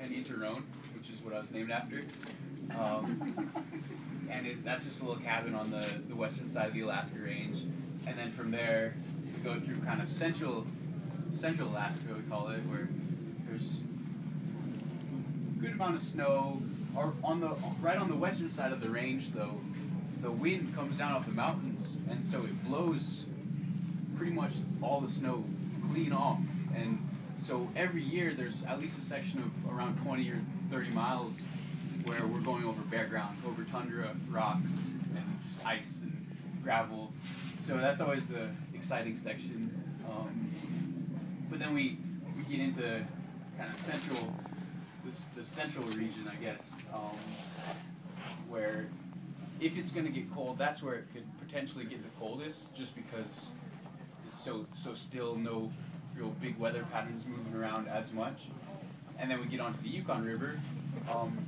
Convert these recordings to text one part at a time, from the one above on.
And into Rohn, which is what I was named after. Um, and it, that's just a little cabin on the, the western side of the Alaska Range. And then from there, we go through kind of central central Alaska, we call it, where there's a good amount of snow. Or on the right on the western side of the range, though, the wind comes down off the mountains, and so it blows pretty much all the snow clean off. And so every year there's at least a section of around 20 or 30 miles where we're going over bare ground, over tundra, rocks, and just ice and gravel. So that's always an exciting section. Um, but then we, we get into kind of central, the, the central region, I guess, um, where if it's going to get cold, that's where it could potentially get the coldest, just because it's so so still, no real big weather patterns moving around as much. And then we get onto the Yukon River. Um,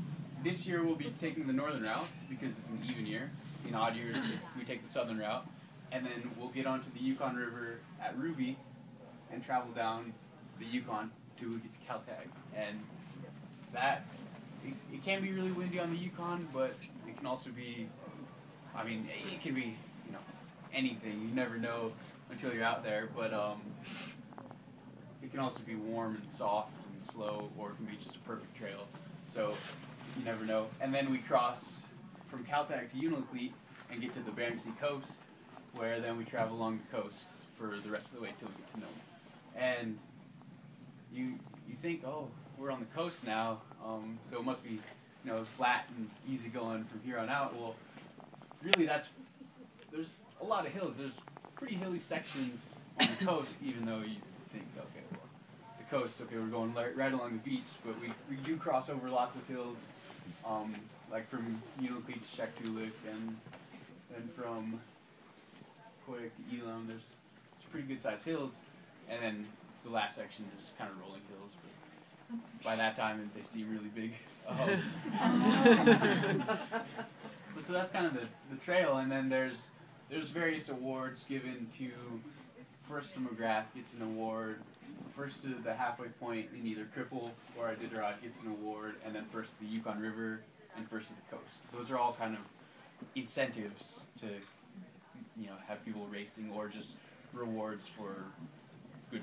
this year we'll be taking the northern route because it's an even year. In odd years we take the southern route, and then we'll get onto the Yukon River at Ruby, and travel down the Yukon to get to Kaltag. And that it, it can be really windy on the Yukon, but it can also be I mean, it can be, you know, anything. You never know until you're out there. But um, it can also be warm and soft and slow, or it can be just a perfect trail. So you never know. And then we cross from Kaltag to Unalakleet and get to the Bering Sea coast, where then we travel along the coast for the rest of the way till we get to Nome. And you you think, oh, we're on the coast now, um, so it must be, you know, flat and easy going from here on out. Well, really that's there's a lot of hills. There's pretty hilly sections on the coast, even though you think, okay, well, the coast, okay, we're going right, right along the beach, but we, we do cross over lots of hills, um, like from Unalakleet to Shaktoolik, and then from Koyuk to Elim, there's, there's pretty good sized hills, and then the last section is kind of rolling hills, but by that time they seem really big. Um, but so that's kind of the, the trail, and then there's there's various awards given to first to McGrath gets an award, first to the halfway point in either Cripple or Iditarod gets an award, and then first to the Yukon River and first to the coast. Those are all kind of incentives to you know have people racing or just rewards for good